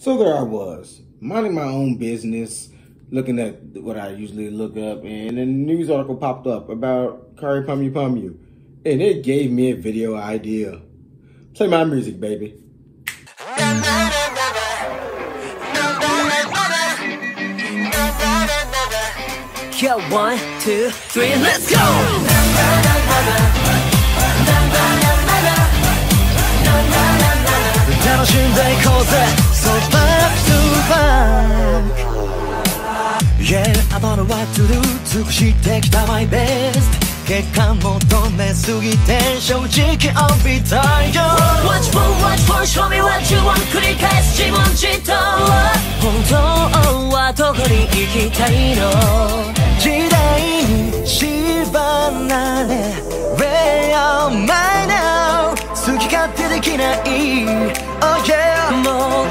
So there I was, minding my own business, looking at what I usually look up, and a news article popped up about Kyary Pamyu Pamyu, and it gave me a video idea. Play my music, baby. Yeah, one, two, three, let's go! ただのワッルー尽くしてきたマイベス。結果求めすぎて正直オンビタイヨ Watch for, watch for, 繰り返す自問自答本当はどこに行きたいの。時代に縛られ Way of my now 好き勝手できない。Oh らも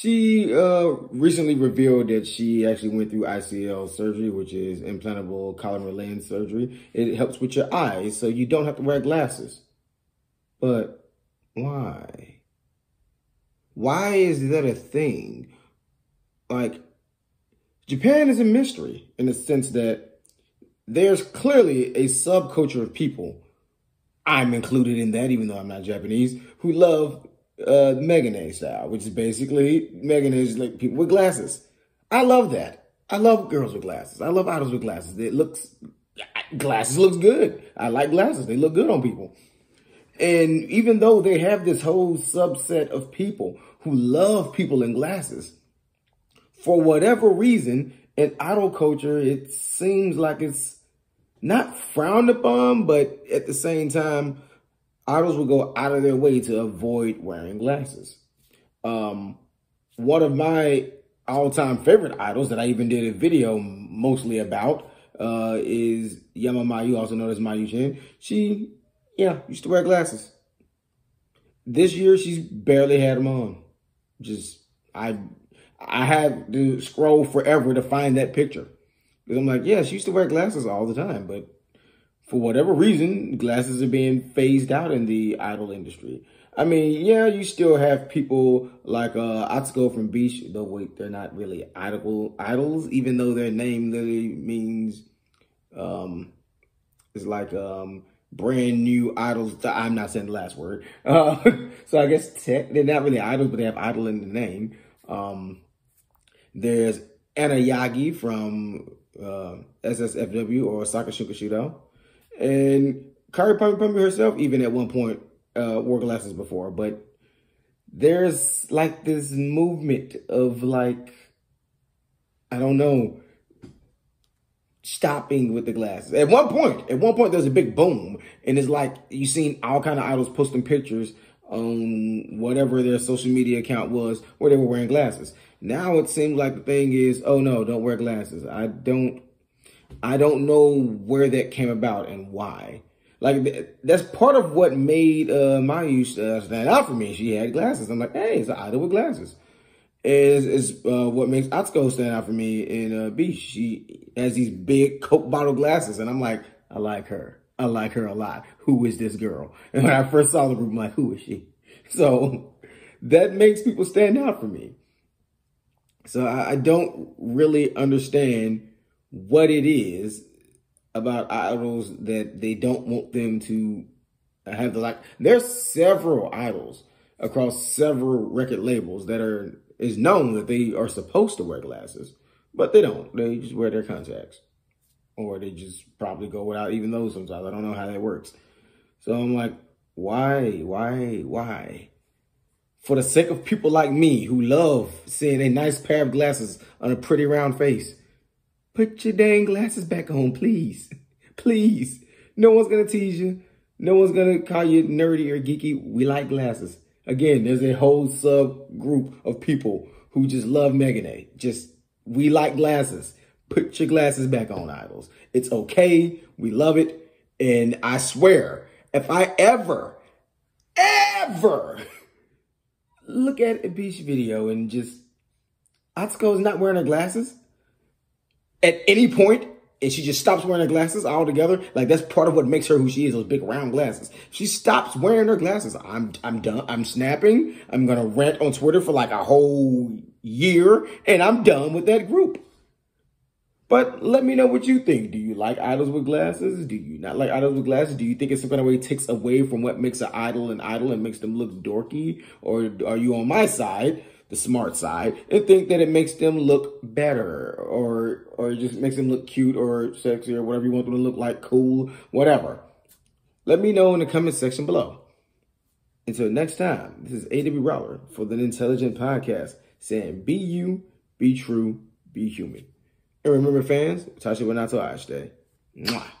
she uh, recently revealed that she actually went through ICL surgery, which is implantable collamer lens surgery. It helps with your eyes, so you don't have to wear glasses. But why? Why is that a thing? Like, Japan is a mystery in the sense that there's clearly a subculture of people I'm included in that, even though I'm not Japanese, who love uh, Megane style, which is basically Megane is like people with glasses. I love that. I love girls with glasses. I love idols with glasses. It looks, glasses looks good. I like glasses. They look good on people. And even though they have this whole subset of people who love people in glasses, for whatever reason, in idol culture, it seems like it's not frowned upon, but at the same time, idols will go out of their way to avoid wearing glasses. Um, one of my all-time favorite idols that I even did a video mostly about uh, is Yama Mayu, also known as Mayu Jin. She, yeah, used to wear glasses. This year, she's barely had them on. Just, I, I had to scroll forever to find that picture. Because I'm like, yeah, she used to wear glasses all the time, but for whatever reason, glasses are being phased out in the idol industry. I mean, yeah, you still have people like uh Atsuko from BiSH, though wait, they're not really idol idols, even though their name literally means um it's like um brand new idols. I'm not saying the last word. Uh, so I guess tech, they're not really idols, but they have idol in the name. Um there's Anna Yagi from uh, SSFW or Osaka Shunkashuto. And Pamyu Pamyu herself, even at one point, uh, wore glasses before. But there's like this movement of like, I don't know, stopping with the glasses. At one point, at one point, there's a big boom. And it's like, you've seen all kind of idols posting pictures on whatever their social media account was where they were wearing glasses. Now it seems like the thing is, oh no, don't wear glasses. I don't, I don't know where that came about and why. Like that's part of what made uh, Mayu uh, stand out for me. She had glasses. I'm like, hey, it's an idol with glasses. Is is uh, what makes Atsuko stand out for me in uh, BiSH. She has these big Coke bottle glasses, and I'm like, I like her. I like her a lot. Who is this girl? And when I first saw the group, I'm like, who is she? So that makes people stand out for me. So I, I don't really understand what it is about idols that they don't want them to have the like. There's several idols across several record labels that are is known that they are supposed to wear glasses, but they don't. They just wear their contacts, or they just probably go without even those sometimes. I don't know how that works. So I'm like, why, why, why? For the sake of people like me who love seeing a nice pair of glasses on a pretty round face, put your dang glasses back on, please. Please. No one's going to tease you. No one's going to call you nerdy or geeky. We like glasses. Again, there's a whole subgroup of people who just love Megane. Just, we like glasses. Put your glasses back on, idols. It's okay. We love it. And I swear, if I ever, ever look at a BiSH video and just, Atsuko's not wearing her glasses at any point, and she just stops wearing her glasses altogether, like that's part of what makes her who she is, those big round glasses. She stops wearing her glasses. I'm I'm done. I'm snapping. I'm gonna rant on Twitter for like a whole year, and I'm done with that group. But let me know what you think. Do you like idols with glasses? Do you not like idols with glasses? Do you think it's some kind of way takes away from what makes an idol an idol and makes them look dorky? Or are you on my side? the smart side and think that it makes them look better or or just makes them look cute or sexy or whatever you want them to look like, cool, whatever. Let me know in the comment section below. Until next time, this is AWBrawler for the Nintelligent Podcast saying be you, be true, be human. And remember fans, Tasha Wanato Ashday. Mwah.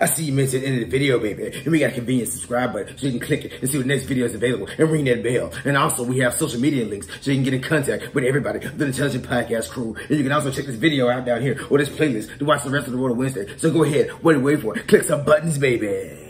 I see you mentioned in the video, baby. And we got a convenient subscribe button so you can click it and see what next video is available and ring that bell. And also we have social media links so you can get in contact with everybody, the Nintelligent Podcast crew. And you can also check this video out down here or this playlist to watch the rest of the WOTA Wednesday. So go ahead, what are you waiting for? Click some buttons, baby.